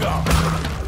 Go!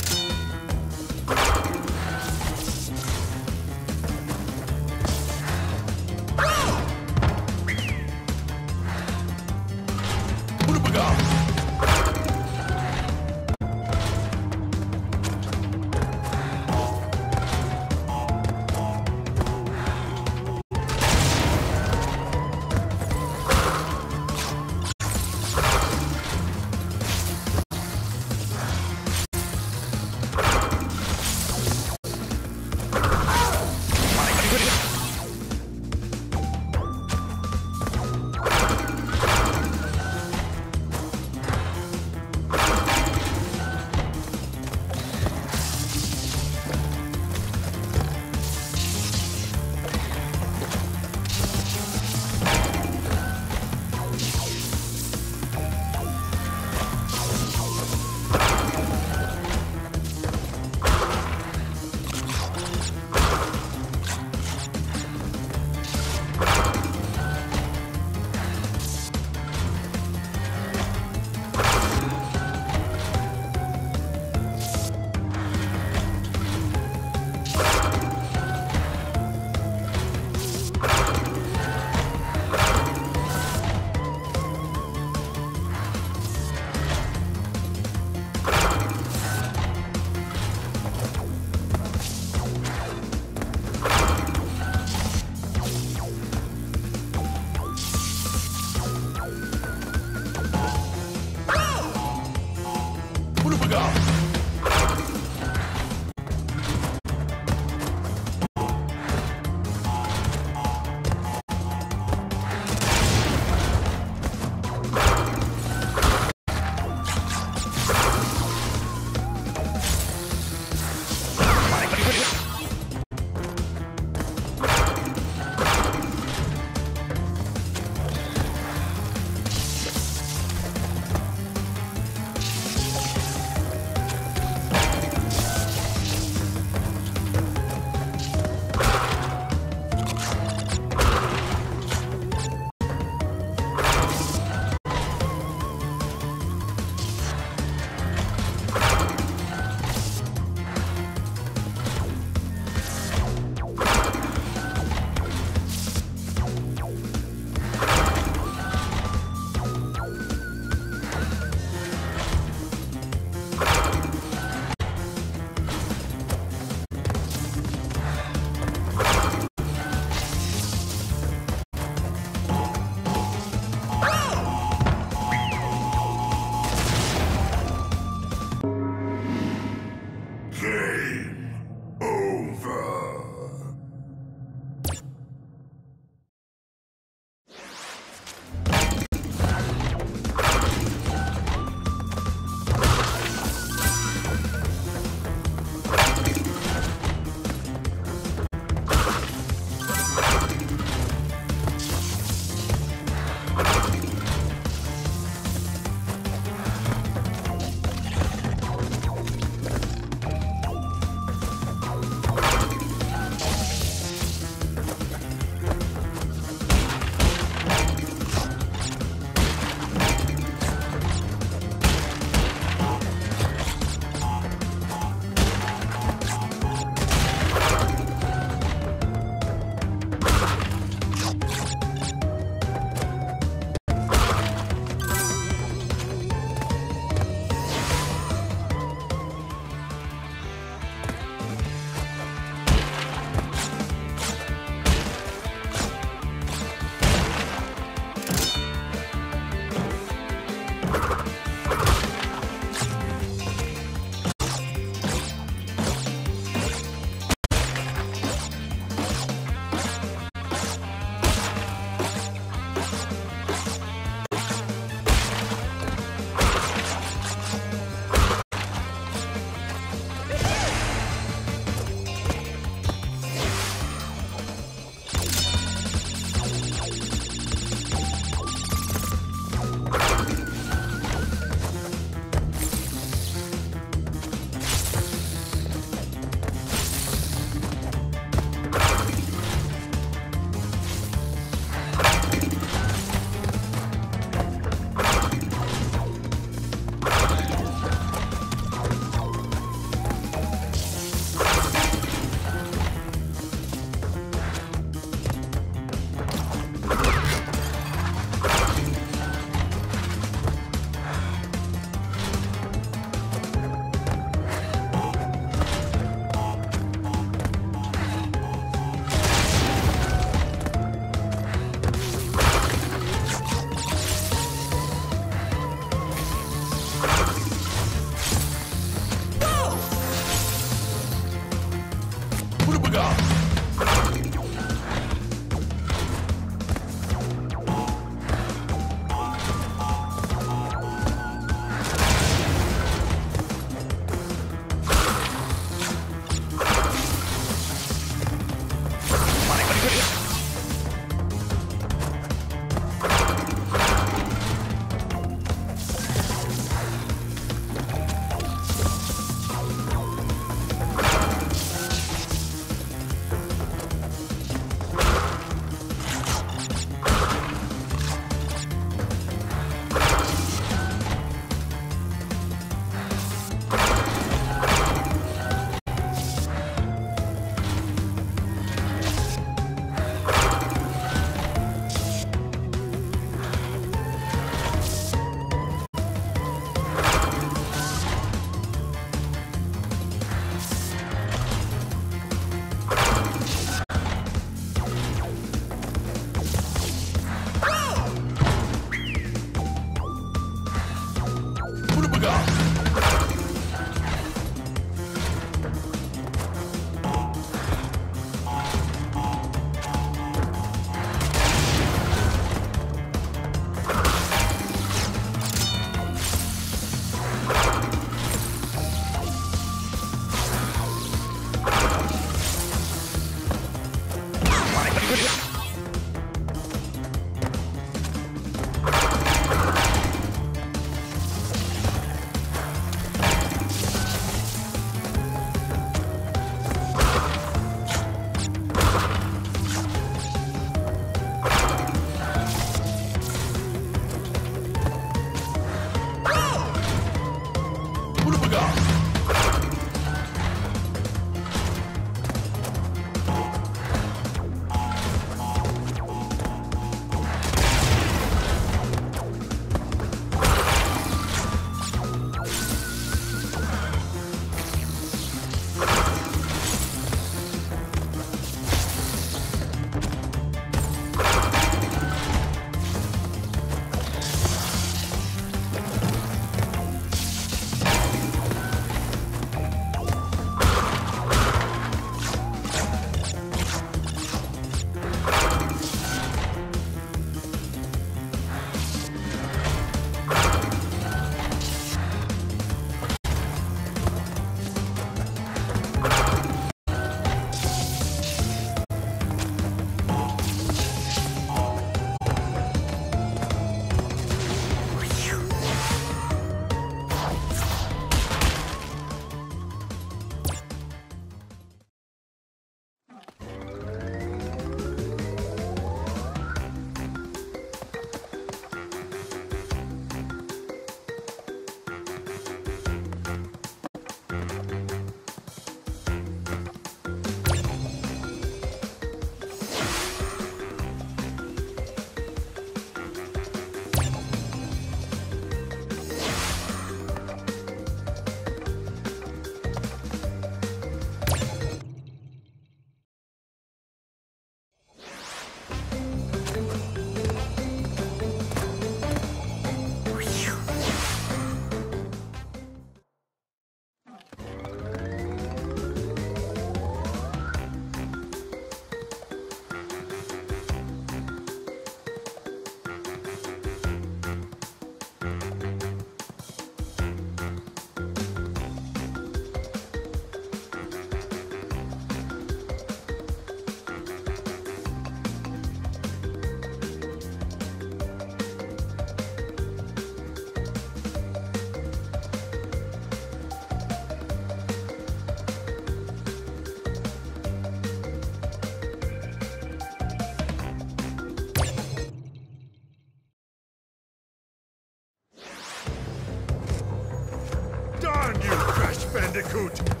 Bandicoot!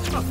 Game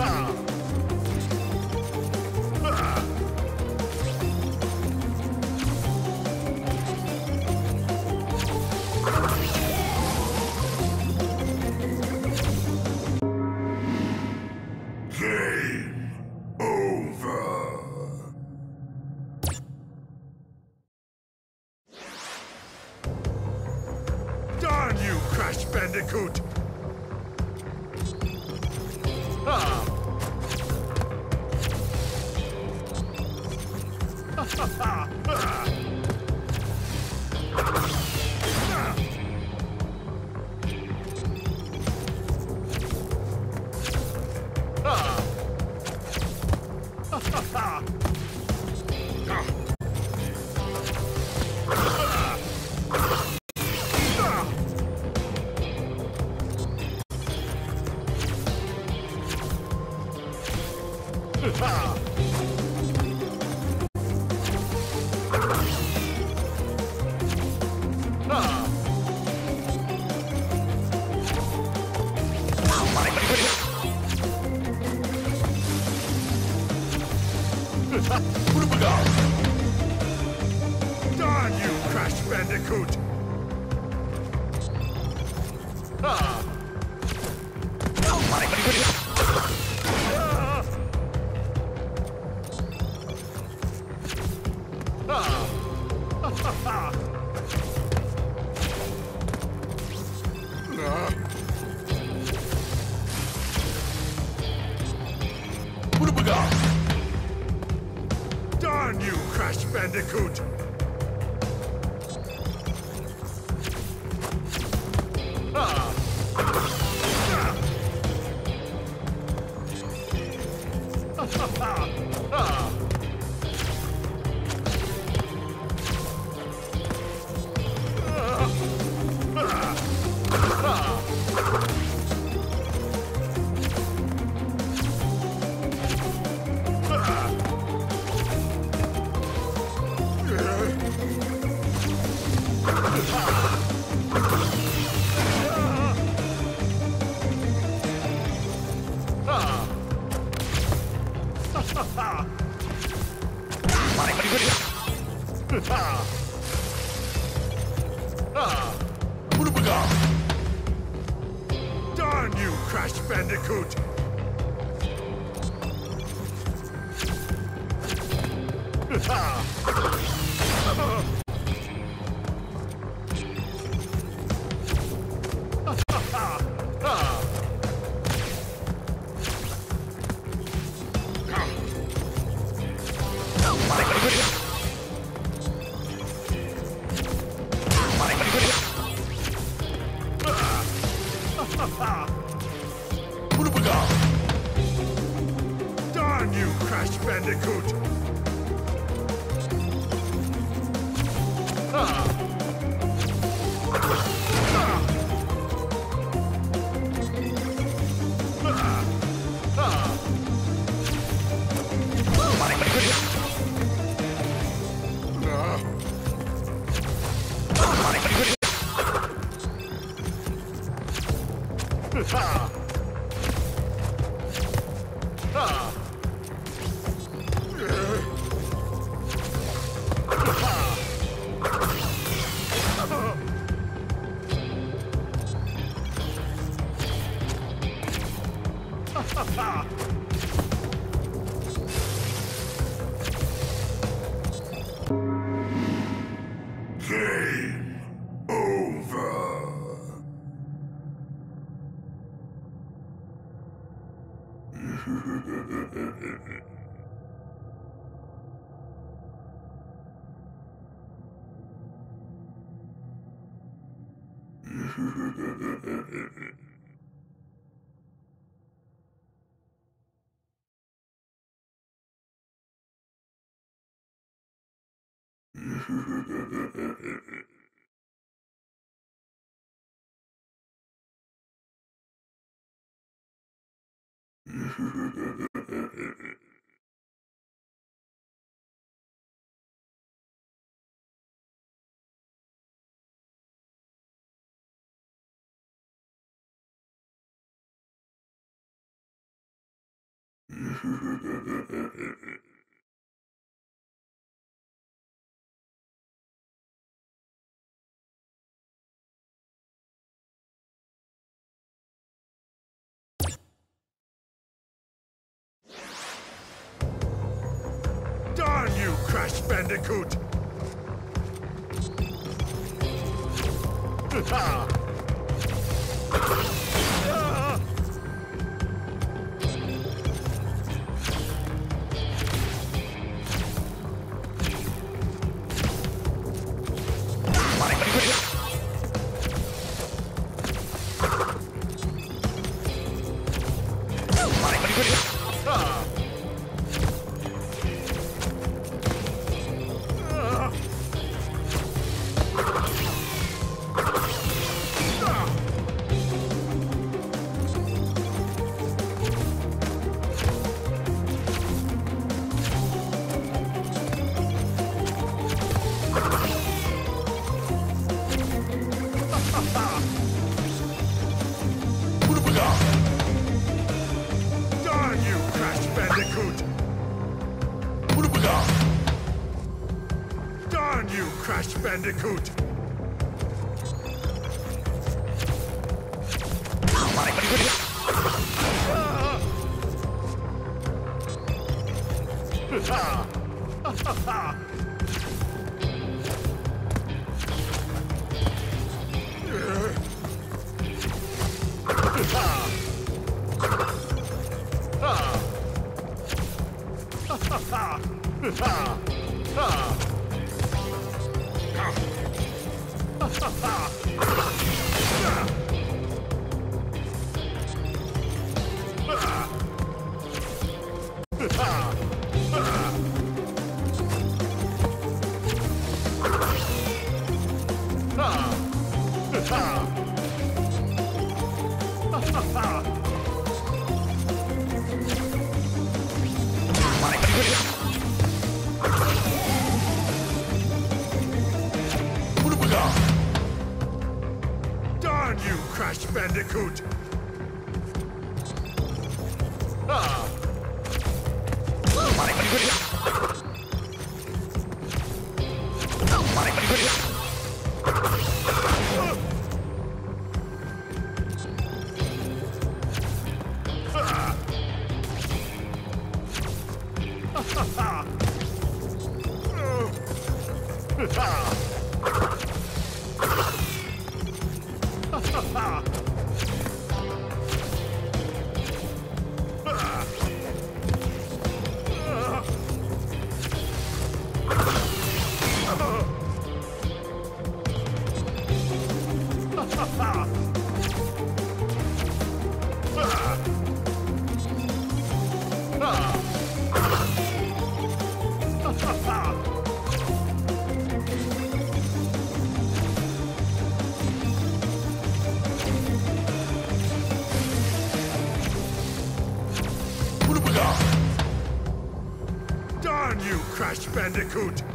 Ah! Crash Bandicoot! Mm-hmm. you, Crash Bandicoot! Ha! Crash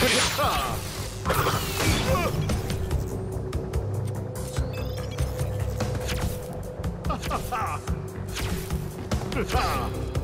Ha!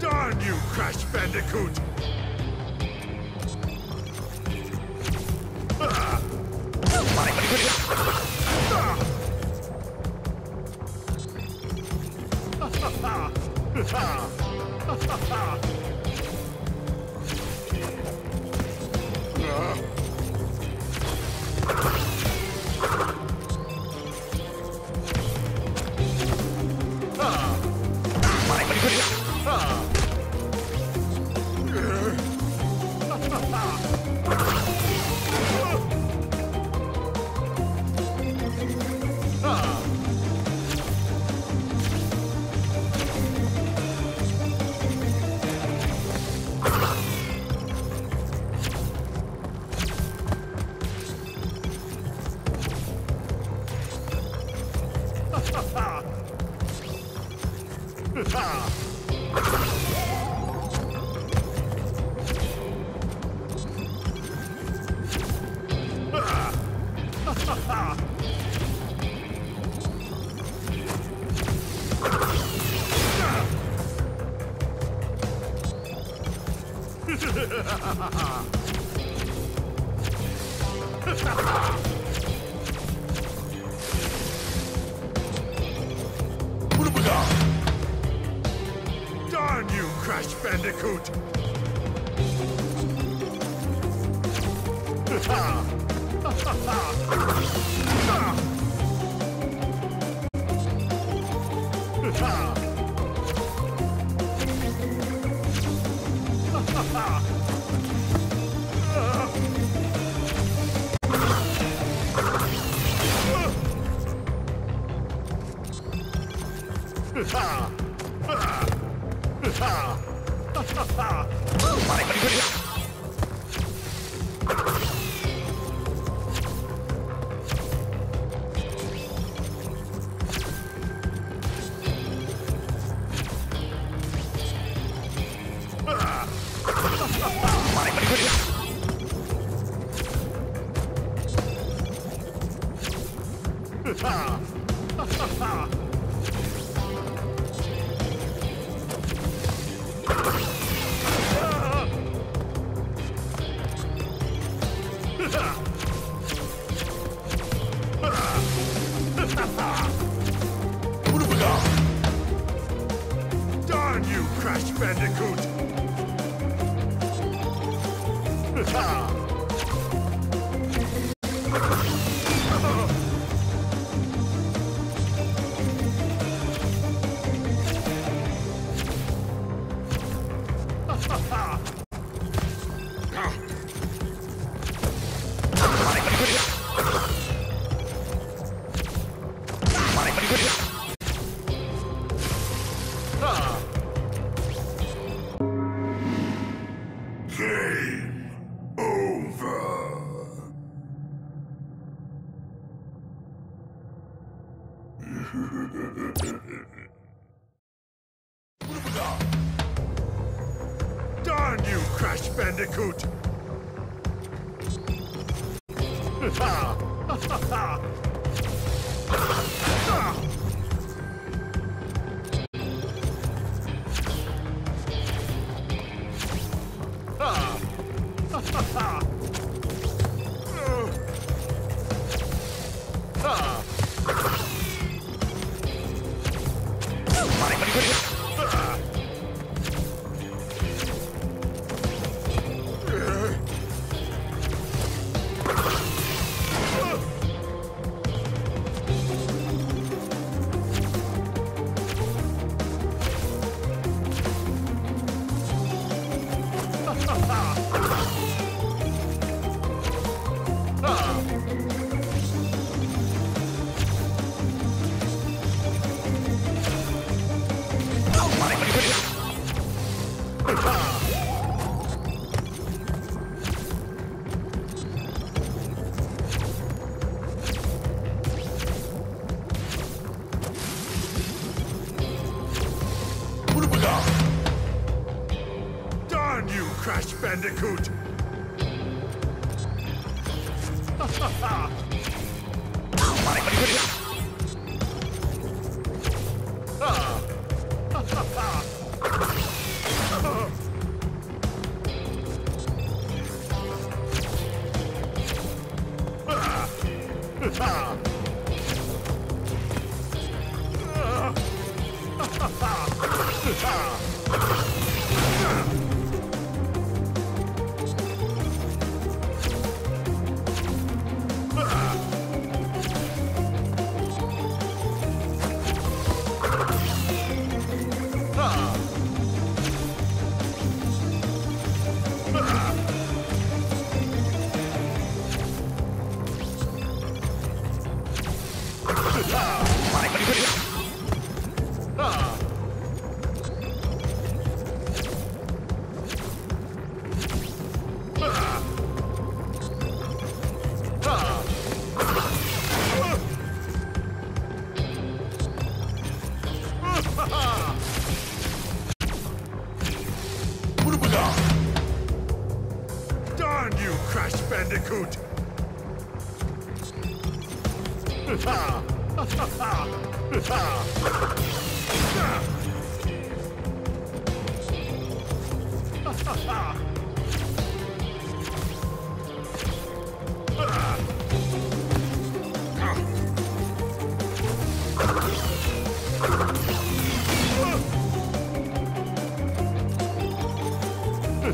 Darn you, Crash Bandicoot! Darn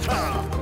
Ah!